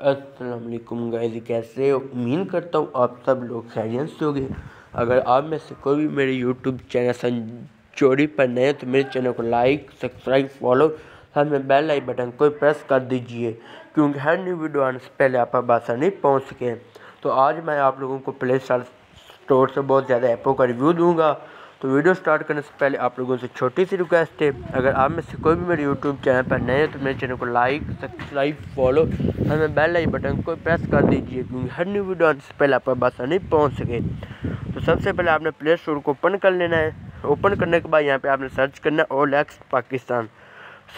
असलकुम गाइस कैसे हो? उम्मीद करता हूँ आप सब लोग खैरियत से होंगे। अगर आप में से कोई भी मेरे यूट्यूब चैनल संचोरी पर नए तो मेरे चैनल को लाइक, सब्सक्राइब, फॉलो, साथ में बेल आई बटन को प्रेस कर दीजिए, क्योंकि हर न्यू वीडियो आने से पहले आप आसानी पहुँच सके। तो आज मैं आप लोगों को प्ले स्टोर से बहुत ज़्यादा ऐपों का रिव्यू दूँगा। तो वीडियो स्टार्ट करने से पहले आप लोगों से छोटी सी रिक्वेस्ट है। अगर आप में से कोई भी मेरे यूट्यूब चैनल पर नए हैं तो मेरे चैनल को लाइक सब्सक्राइब फॉलो हमें बेल आई बटन को प्रेस कर दीजिए क्योंकि हर न्यू वीडियो आने से पहले आप पास नहीं पहुँच सके। तो सबसे पहले आपने प्ले स्टोर को ओपन कर लेना है। ओपन करने के बाद यहाँ पर आपने सर्च करना है ओल एक्स पाकिस्तान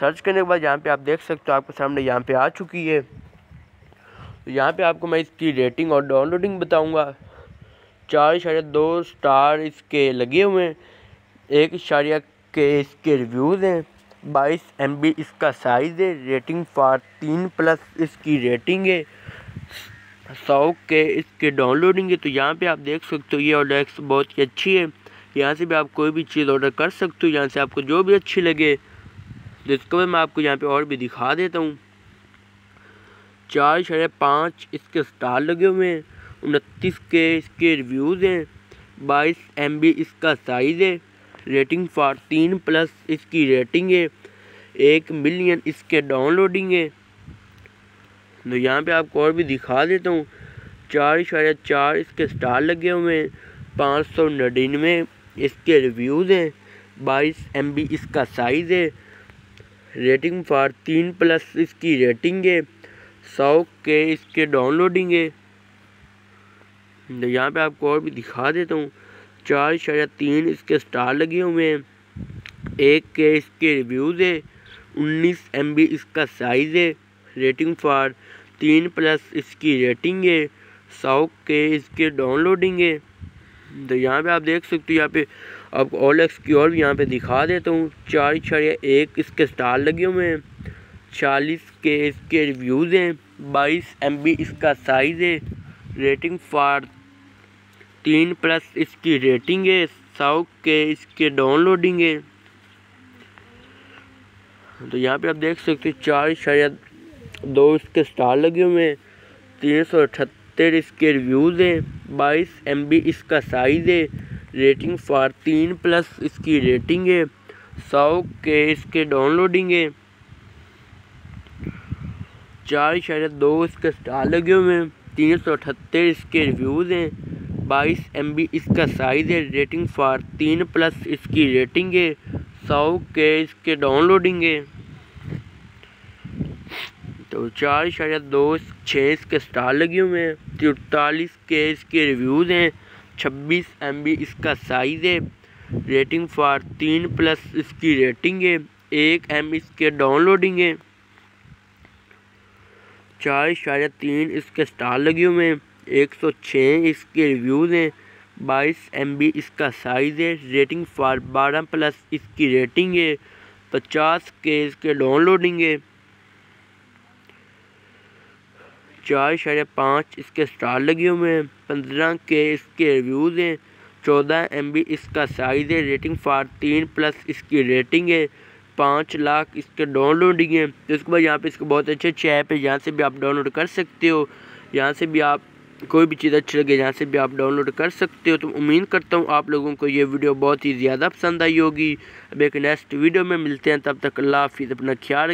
सर्च करने के बाद यहाँ पर आप देख सकते हो आपके सामने यहाँ पर आ चुकी है। तो यहाँ पे आपको मैं इसकी रेटिंग और डाउनलोडिंग बताऊँगा। चार इशारे दो स्टार इसके लगे हुए हैं। एक इशारिया के इसके रिव्यूज़ हैं। बाईस एम इसका साइज़ है। रेटिंग फार तीन प्लस इसकी रेटिंग है। सौ के इसके डाउनलोडिंग है। तो यहाँ पे आप देख सकते हो ये ऑर्डर बहुत ही अच्छी है। यहाँ से भी आप कोई भी चीज़ ऑर्डर कर सकते हो। यहाँ से आपको जो भी अच्छी लगे जिसको मैं आपको यहाँ पे और भी दिखा देता हूँ। चार इशारे पाँच इसके स्टार लगे हुए हैं। उनतीस के इसके रिव्यूज़ हैं, बाईस एमबी इसका साइज़ है रेटिंग फॉर तीन प्लस इसकी रेटिंग है, एक मिलियन इसके डाउनलोडिंग है। तो यहाँ पे आपको और भी दिखा देता हूँ, चार इशारे चार इसके स्टार लगे हुए हैं, पाँच सौ नड़िनवे इसके रिव्यूज़ हैं, बाईस एमबी इसका साइज़ है रेटिंग फॉर तीन प्लस इसकी रेटिंग है, सौ के इसके डाउनलोडिंग है। यहाँ पे आपको और भी दिखा देता हूँ। चार इशारा तीन इसके स्टार लगे हुए हैं। एक के इसके रिव्यूज़ है। उन्नीस एमबी इसका साइज़ है रेटिंग फॉर तीन प्लस इसकी रेटिंग है। सौ के इसके डाउनलोडिंग है। तो यहाँ पे आप देख सकते हो, यहाँ पे आपको ऑल एक्स की और भी यहाँ पे दिखा देता हूँ। चार इशारिया एक इसके स्टार लगे हुए हैं। चालीस के इसके रिव्यूज़ हैं। बाईस एम इसका साइज़ है। रेटिंग फॉर तीन प्लस इसकी रेटिंग है, सौ के इसके डाउनलोडिंग है। तो यहाँ पे आप देख सकते हैं, चार शायद दो इसके स्टार लगे हुए हैं, तीन सौ अठहत्तर इसके रिव्यूज़ हैं, बाईस एमबी इसका साइज़ है रेटिंग फॉर तीन प्लस इसकी रेटिंग है, सौ के इसके डाउनलोडिंग है। चार शायद दो इसके स्टार लगे हुए हैं, तीन सौ अठहत्तर इसके रिव्यूज़ हैं। बाईस एमबी इसका साइज़ है रेटिंग फॉर तीन प्लस इसकी रेटिंग है, सौ के इसके डाउनलोडिंग है। तो चार शायद दो छः इसके स्टार लगे हुए हैं, तिरतालीस के इसके रिव्यूज़ हैं, छब्बीस एमबी इसका साइज़ है रेटिंग फॉर तीन प्लस इसकी रेटिंग है, एक एम इसके डाउनलोडिंग है। चार शायद तीन इसके स्टार लगे हुए हैं। एक सौ छः इसके रिव्यूज़ हैं। बाईस एमबी इसका साइज़ है। रेटिंग फॉर बारह प्लस इसकी रेटिंग है। पचास के इसके डाउनलोडिंग है। चार इशारे पाँच इसके स्टार लगे हुए हैं। पंद्रह के इसके रिव्यूज़ हैं। चौदह एमबी इसका साइज़ है। रेटिंग फॉर तीन प्लस इसकी रेटिंग है। पाँच लाख इसके डाउनलोडिंग है। तो इसके बाद यहाँ पे इसको बहुत अच्छे अच्छे ऐप है। यहाँ से भी आप डाउनलोड कर सकते हो। यहाँ से भी आप कोई भी चीज़ अच्छी लगे, जहाँ से भी आप डाउनलोड कर सकते हो तो उम्मीद करता हूँ आप लोगों को ये वीडियो बहुत ही ज़्यादा पसंद आई होगी। अब एक नेक्स्ट वीडियो में मिलते हैं, तब तक अल्लाह हाफिज़, अपना ख्याल